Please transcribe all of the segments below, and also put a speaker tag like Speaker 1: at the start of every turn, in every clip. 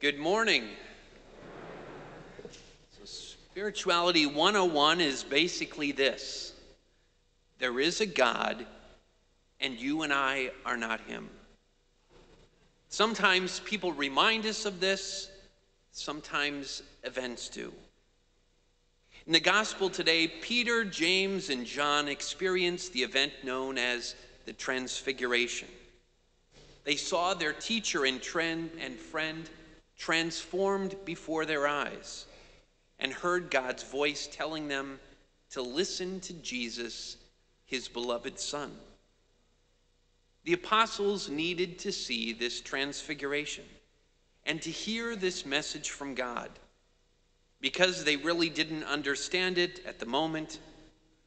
Speaker 1: Good morning. So, Spirituality 101 is basically this there is a God, and you and I are not Him. Sometimes people remind us of this, sometimes events do. In the gospel today, Peter, James, and John experienced the event known as the Transfiguration. They saw their teacher and, trend and friend transformed before their eyes and heard God's voice telling them to listen to Jesus, his beloved Son. The apostles needed to see this transfiguration and to hear this message from God. Because they really didn't understand it at the moment,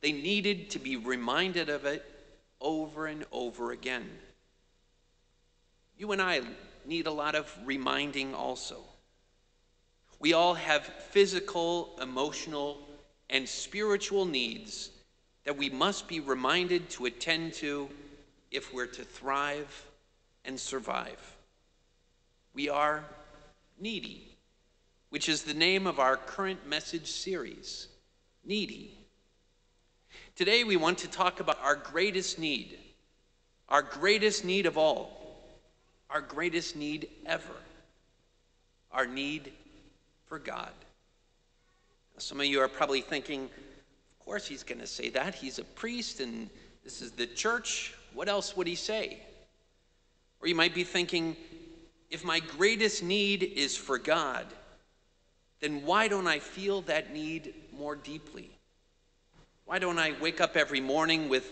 Speaker 1: they needed to be reminded of it over and over again. You and I need a lot of reminding also. We all have physical, emotional, and spiritual needs that we must be reminded to attend to if we're to thrive and survive. We are needy which is the name of our current message series Needy. Today, we want to talk about our greatest need, our greatest need of all, our greatest need ever, our need for God. Some of you are probably thinking, of course, he's going to say that. He's a priest and this is the church. What else would he say? Or you might be thinking, if my greatest need is for God, then why don't I feel that need more deeply? Why don't I wake up every morning with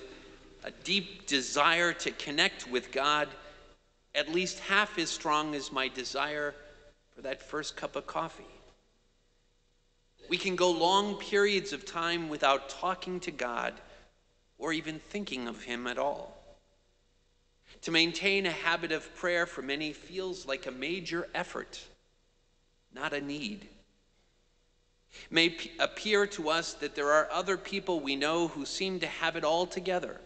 Speaker 1: a deep desire to connect with God, at least half as strong as my desire for that first cup of coffee? We can go long periods of time without talking to God or even thinking of Him at all. To maintain a habit of prayer for many feels like a major effort, not a need may p- appear to us that there are other people we know who seem to have it all together,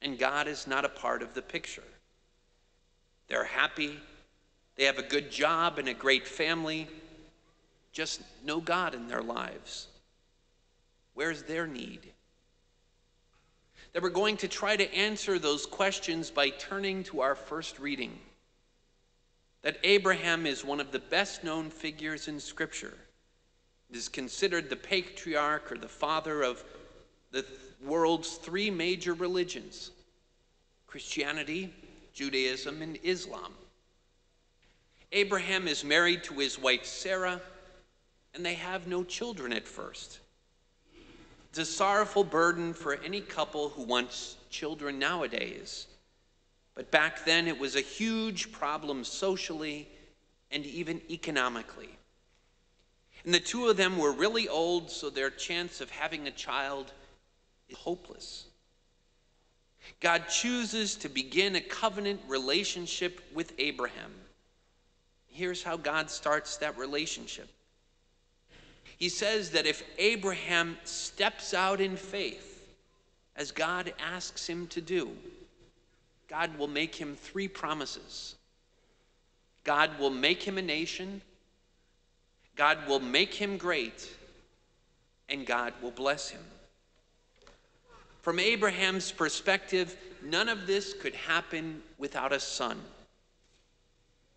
Speaker 1: and God is not a part of the picture. They're happy, they have a good job and a great family, just no God in their lives. Where's their need? That we're going to try to answer those questions by turning to our first reading. That Abraham is one of the best known figures in Scripture is considered the patriarch or the father of the world's three major religions Christianity, Judaism, and Islam. Abraham is married to his wife Sarah, and they have no children at first. It's a sorrowful burden for any couple who wants children nowadays. But back then, it was a huge problem socially and even economically. And the two of them were really old, so their chance of having a child is hopeless. God chooses to begin a covenant relationship with Abraham. Here's how God starts that relationship. He says that if Abraham steps out in faith, as God asks him to do, God will make him three promises. God will make him a nation God will make him great, and God will bless him. From Abraham's perspective, none of this could happen without a son.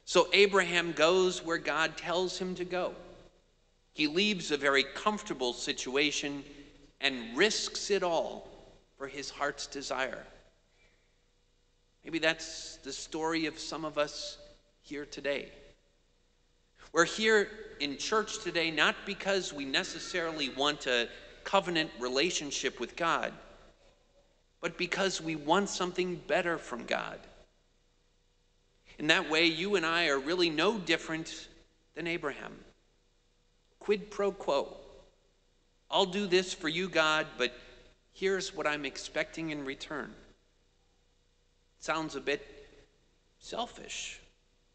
Speaker 1: So Abraham goes where God tells him to go. He leaves a very comfortable situation and risks it all for his heart's desire. Maybe that's the story of some of us here today. We're here in church today not because we necessarily want a covenant relationship with God, but because we want something better from God. In that way, you and I are really no different than Abraham. Quid pro quo. I'll do this for you, God, but here's what I'm expecting in return. Sounds a bit selfish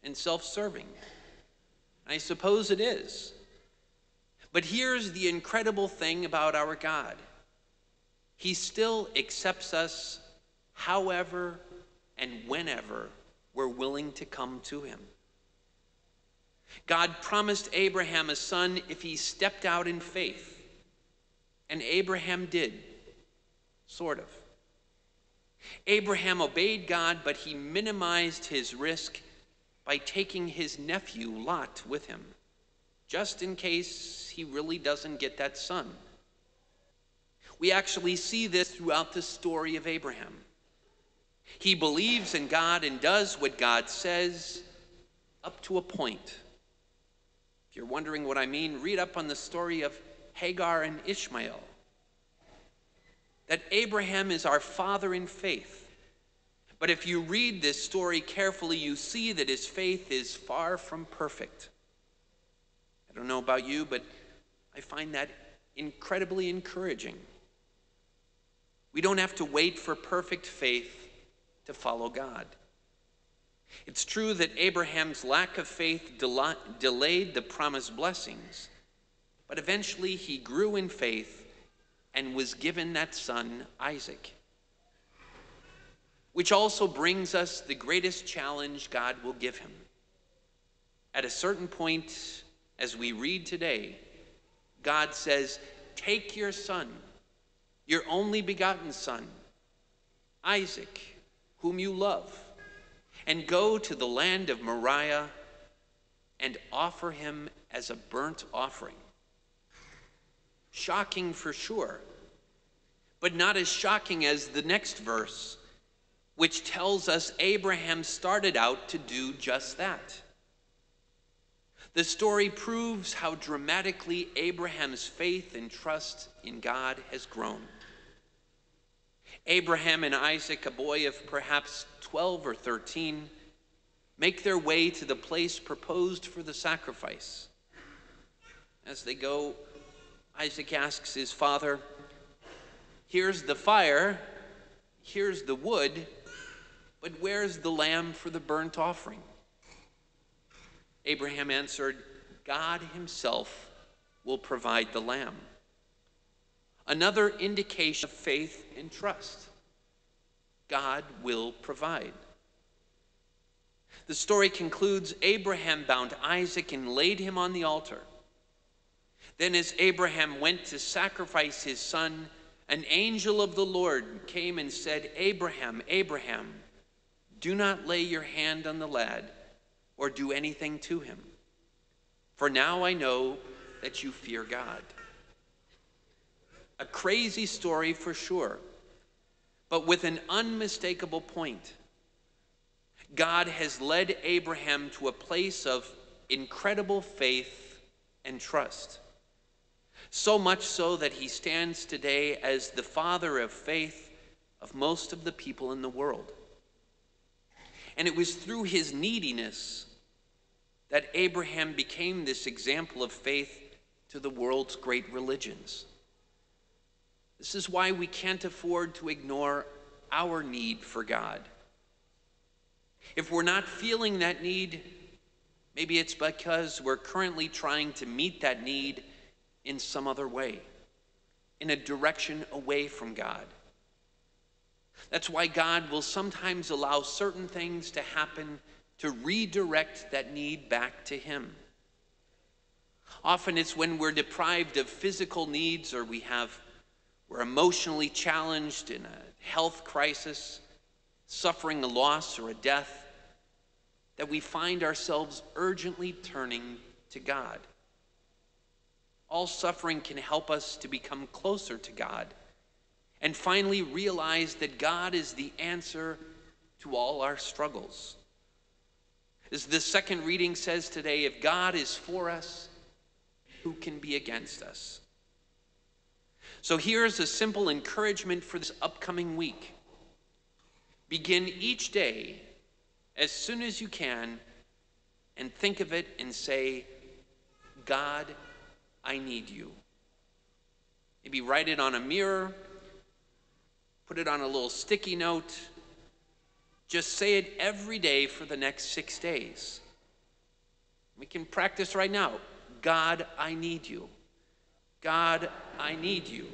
Speaker 1: and self serving. I suppose it is. But here's the incredible thing about our God He still accepts us however and whenever we're willing to come to Him. God promised Abraham a son if he stepped out in faith. And Abraham did, sort of. Abraham obeyed God, but he minimized his risk by taking his nephew Lot with him, just in case he really doesn't get that son. We actually see this throughout the story of Abraham. He believes in God and does what God says up to a point. If you're wondering what I mean, read up on the story of Hagar and Ishmael. That Abraham is our father in faith. But if you read this story carefully, you see that his faith is far from perfect. I don't know about you, but I find that incredibly encouraging. We don't have to wait for perfect faith to follow God. It's true that Abraham's lack of faith del- delayed the promised blessings, but eventually he grew in faith and was given that son, Isaac. Which also brings us the greatest challenge God will give him. At a certain point, as we read today, God says, Take your son, your only begotten son, Isaac, whom you love, and go to the land of Moriah and offer him as a burnt offering. Shocking for sure, but not as shocking as the next verse, which tells us Abraham started out to do just that. The story proves how dramatically Abraham's faith and trust in God has grown. Abraham and Isaac, a boy of perhaps 12 or 13, make their way to the place proposed for the sacrifice. As they go, Isaac asks his father, Here's the fire, here's the wood, but where's the lamb for the burnt offering? Abraham answered, God himself will provide the lamb. Another indication of faith and trust. God will provide. The story concludes Abraham bound Isaac and laid him on the altar. Then, as Abraham went to sacrifice his son, an angel of the Lord came and said, Abraham, Abraham, do not lay your hand on the lad or do anything to him. For now I know that you fear God. A crazy story for sure, but with an unmistakable point. God has led Abraham to a place of incredible faith and trust. So much so that he stands today as the father of faith of most of the people in the world. And it was through his neediness that Abraham became this example of faith to the world's great religions. This is why we can't afford to ignore our need for God. If we're not feeling that need, maybe it's because we're currently trying to meet that need in some other way, in a direction away from God. That's why God will sometimes allow certain things to happen to redirect that need back to Him. Often it's when we're deprived of physical needs or we have we're emotionally challenged in a health crisis, suffering a loss or a death, that we find ourselves urgently turning to God. All suffering can help us to become closer to God and finally realize that God is the answer to all our struggles. As the second reading says today, if God is for us, who can be against us? So here's a simple encouragement for this upcoming week. Begin each day as soon as you can and think of it and say, God, I need you. Maybe write it on a mirror, put it on a little sticky note, just say it every day for the next six days. We can practice right now. God, I need you. God, I need you.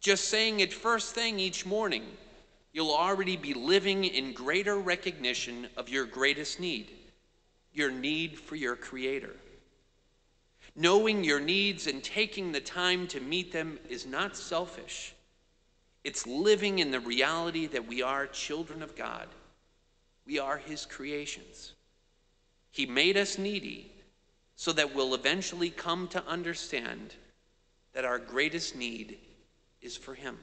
Speaker 1: Just saying it first thing each morning, you'll already be living in greater recognition of your greatest need your need for your Creator. Knowing your needs and taking the time to meet them is not selfish. It's living in the reality that we are children of God. We are His creations. He made us needy so that we'll eventually come to understand that our greatest need is for Him.